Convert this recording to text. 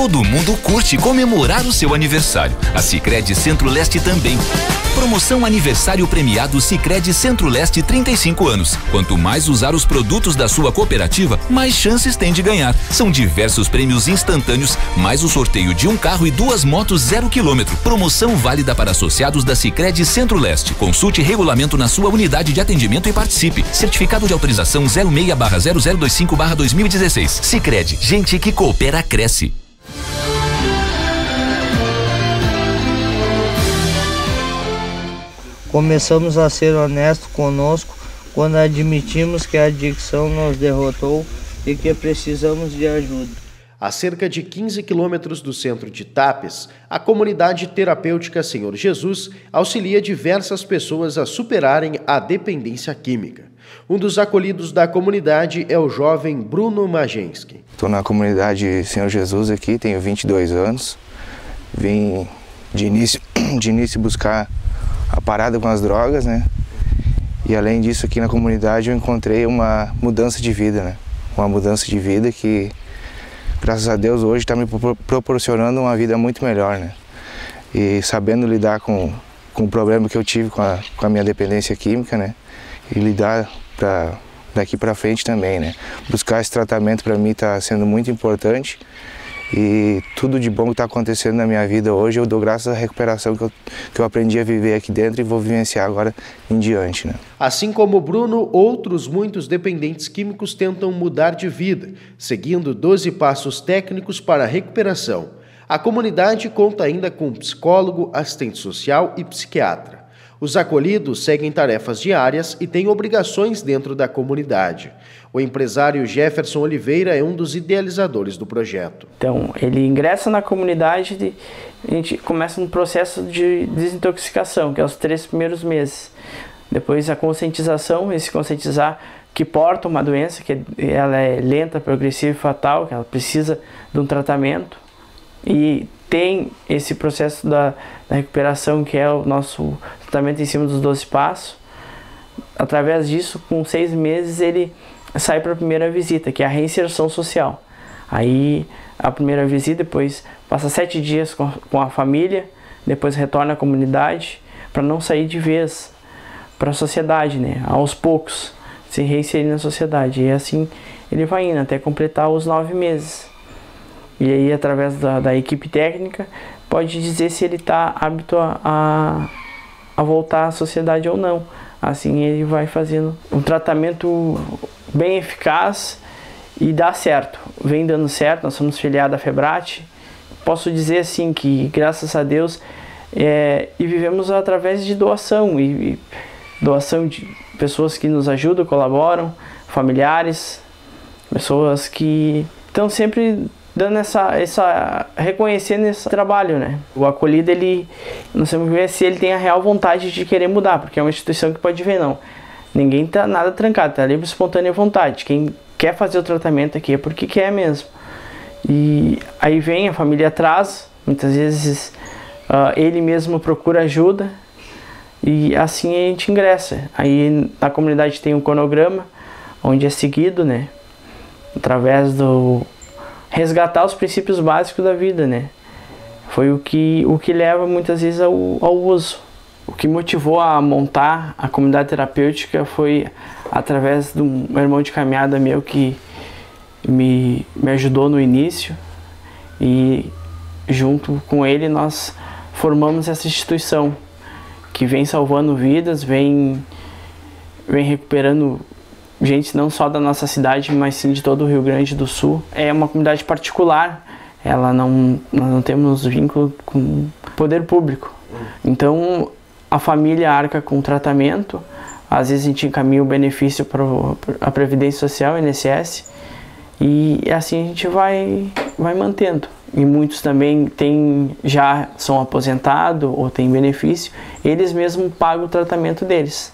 Todo mundo curte comemorar o seu aniversário. A Sicredi Centro-Leste também. Promoção Aniversário Premiado Sicredi Centro-Leste 35 anos. Quanto mais usar os produtos da sua cooperativa, mais chances tem de ganhar. São diversos prêmios instantâneos, mais o sorteio de um carro e duas motos zero quilômetro. Promoção válida para associados da Sicredi Centro-Leste. Consulte regulamento na sua unidade de atendimento e participe. Certificado de autorização 06/0025/2016. Sicredi, gente que coopera cresce. Começamos a ser honestos conosco quando admitimos que a adicção nos derrotou e que precisamos de ajuda. A cerca de 15 quilômetros do centro de Tapes, a comunidade terapêutica Senhor Jesus auxilia diversas pessoas a superarem a dependência química. Um dos acolhidos da comunidade é o jovem Bruno Majenski. Estou na comunidade Senhor Jesus aqui, tenho 22 anos. Vim de início, de início buscar a parada com as drogas, né? E além disso, aqui na comunidade eu encontrei uma mudança de vida, né? Uma mudança de vida que, graças a Deus, hoje está me proporcionando uma vida muito melhor, né? E sabendo lidar com, com o problema que eu tive com a, com a minha dependência química, né? E lidar pra, daqui para frente também, né? Buscar esse tratamento para mim está sendo muito importante e tudo de bom que está acontecendo na minha vida hoje, eu dou graças à recuperação que eu, que eu aprendi a viver aqui dentro e vou vivenciar agora em diante. Né? Assim como o Bruno, outros muitos dependentes químicos tentam mudar de vida, seguindo 12 passos técnicos para a recuperação. A comunidade conta ainda com psicólogo, assistente social e psiquiatra. Os acolhidos seguem tarefas diárias e têm obrigações dentro da comunidade. O empresário Jefferson Oliveira é um dos idealizadores do projeto. Então, ele ingressa na comunidade e a gente começa um processo de desintoxicação, que é os três primeiros meses. Depois a conscientização, esse conscientizar que porta uma doença, que ela é lenta, progressiva e fatal, que ela precisa de um tratamento. E tem esse processo da, da recuperação, que é o nosso tratamento em cima dos 12 passos. Através disso, com seis meses, ele sai para a primeira visita, que é a reinserção social. Aí, a primeira visita, depois passa sete dias com, com a família, depois retorna à comunidade, para não sair de vez para a sociedade, né? Aos poucos, se reinserir na sociedade. E assim ele vai indo até completar os nove meses. E aí, através da, da equipe técnica, pode dizer se ele está apto a, a voltar à sociedade ou não. Assim ele vai fazendo um tratamento bem eficaz e dá certo. Vem dando certo, nós somos filiados à Febrate. Posso dizer assim que, graças a Deus, é, e vivemos através de doação e, e doação de pessoas que nos ajudam, colaboram, familiares, pessoas que estão sempre dando essa, essa reconhecendo esse trabalho, né? O acolhido ele temos que ver se ele tem a real vontade de querer mudar, porque é uma instituição que pode ver não. Ninguém tá nada trancado, tá livre espontânea vontade. Quem quer fazer o tratamento aqui é porque quer mesmo. E aí vem a família atrás, muitas vezes uh, ele mesmo procura ajuda e assim a gente ingressa. Aí na comunidade tem um cronograma onde é seguido, né? Através do resgatar os princípios básicos da vida, né? Foi o que, o que leva muitas vezes ao, ao uso. O que motivou a montar a comunidade terapêutica foi através de um irmão de caminhada meu que me, me ajudou no início e junto com ele nós formamos essa instituição que vem salvando vidas, vem, vem recuperando gente não só da nossa cidade, mas sim de todo o Rio Grande do Sul. É uma comunidade particular, ela não, nós não temos vínculo com poder público. Então a família arca com o tratamento, às vezes a gente encaminha o benefício para a Previdência Social, INSS, e assim a gente vai, vai mantendo. E muitos também têm, já são aposentados ou têm benefício, eles mesmos pagam o tratamento deles.